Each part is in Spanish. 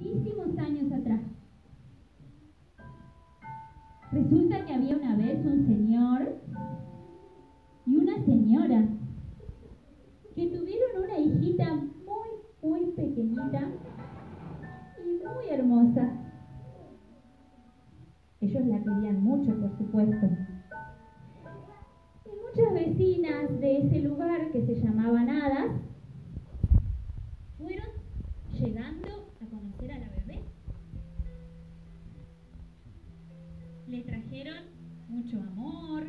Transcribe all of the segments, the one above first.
muchísimos años atrás. Resulta que había una vez un señor y una señora que tuvieron una hijita muy, muy pequeñita y muy hermosa. Ellos la querían mucho, por supuesto. Y muchas vecinas de ese lugar que se llamaban hadas fueron llegando a conocer a la bebé. Le trajeron mucho amor,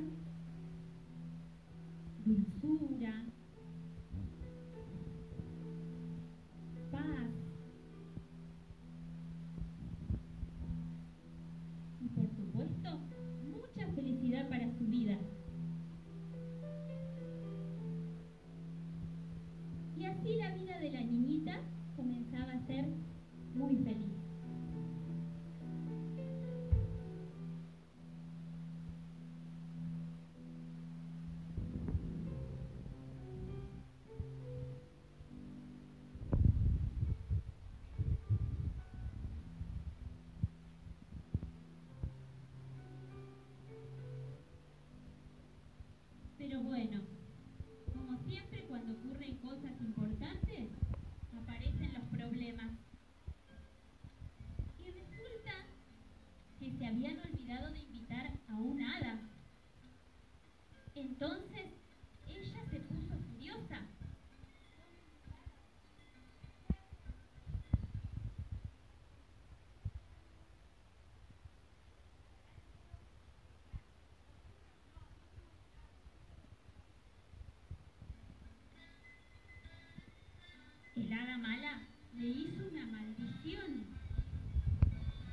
El hada mala le hizo una maldición.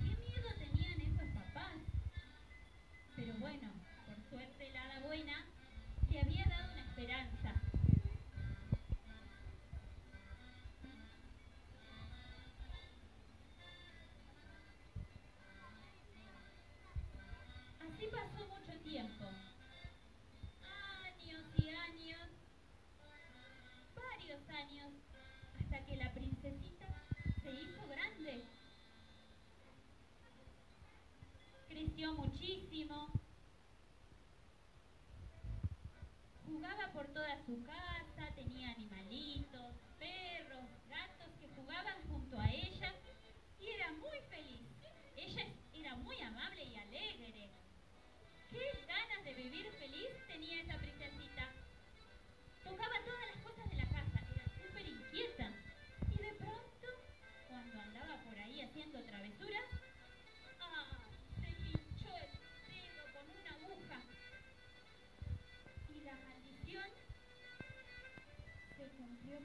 ¿Qué miedo tenían esos papás? Pero bueno, por suerte el hada buena le había dado una esperanza. Así pasó mucho tiempo. Años y años. Varios años que la princesita se hizo grande. Creció muchísimo. Jugaba por toda su casa, tenía animalitos,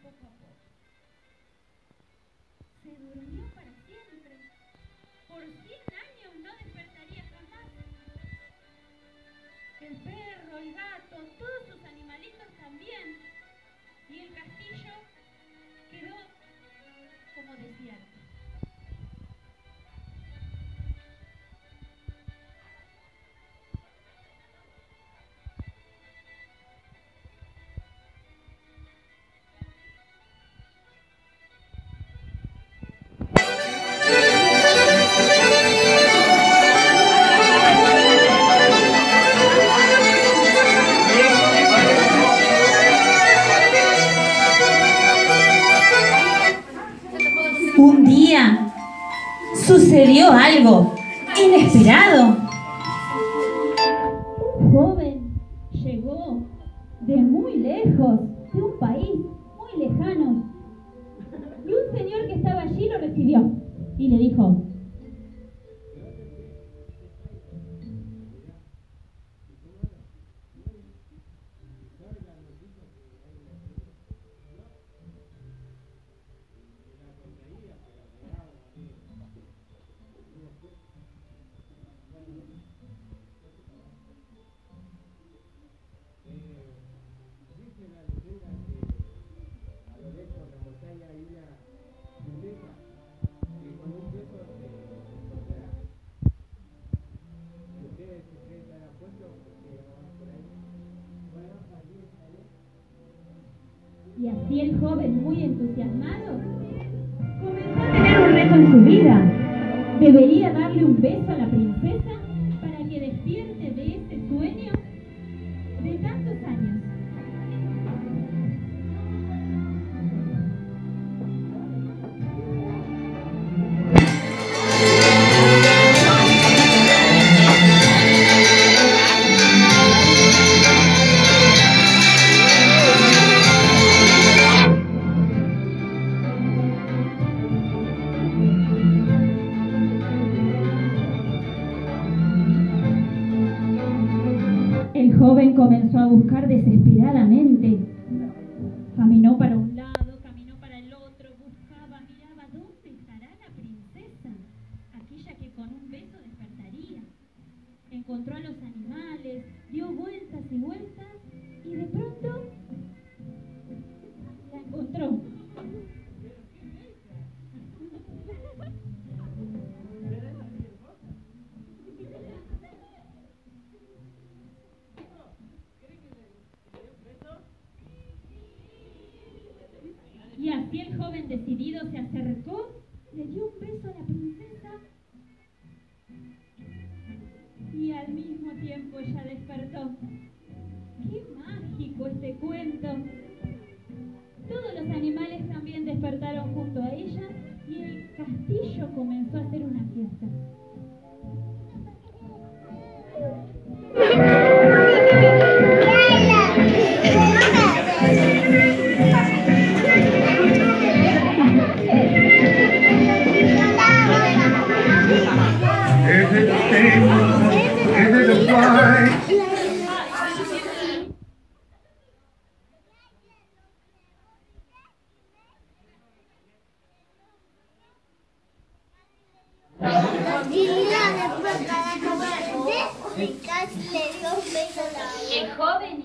poco a poco. Se durmió para siempre. Por 100 años no despertaría jamás. El perro, el gato, todos sus animalitos también. Y el castillo quedó como desierto. Algo inesperado. Un joven llegó de muy lejos, de un país muy lejano. Y un señor que estaba allí lo recibió y le dijo, Y así el joven, muy entusiasmado, comenzó a tener un reto en su vida. Debería darle un beso a la primera. Buscar desesperadamente. Caminó para un lado, caminó para el otro, buscaba, miraba dónde estará la princesa, aquella que con un beso despertaría. Encontró a los animales, dio vueltas y vueltas y de pronto la encontró. Y así el joven decidido se acercó, le dio un beso a la princesa y al mismo tiempo ella despertó. ¡Qué mágico este cuento! Todos los animales también despertaron junto a ella y el castillo comenzó a hacer una fiesta. El joven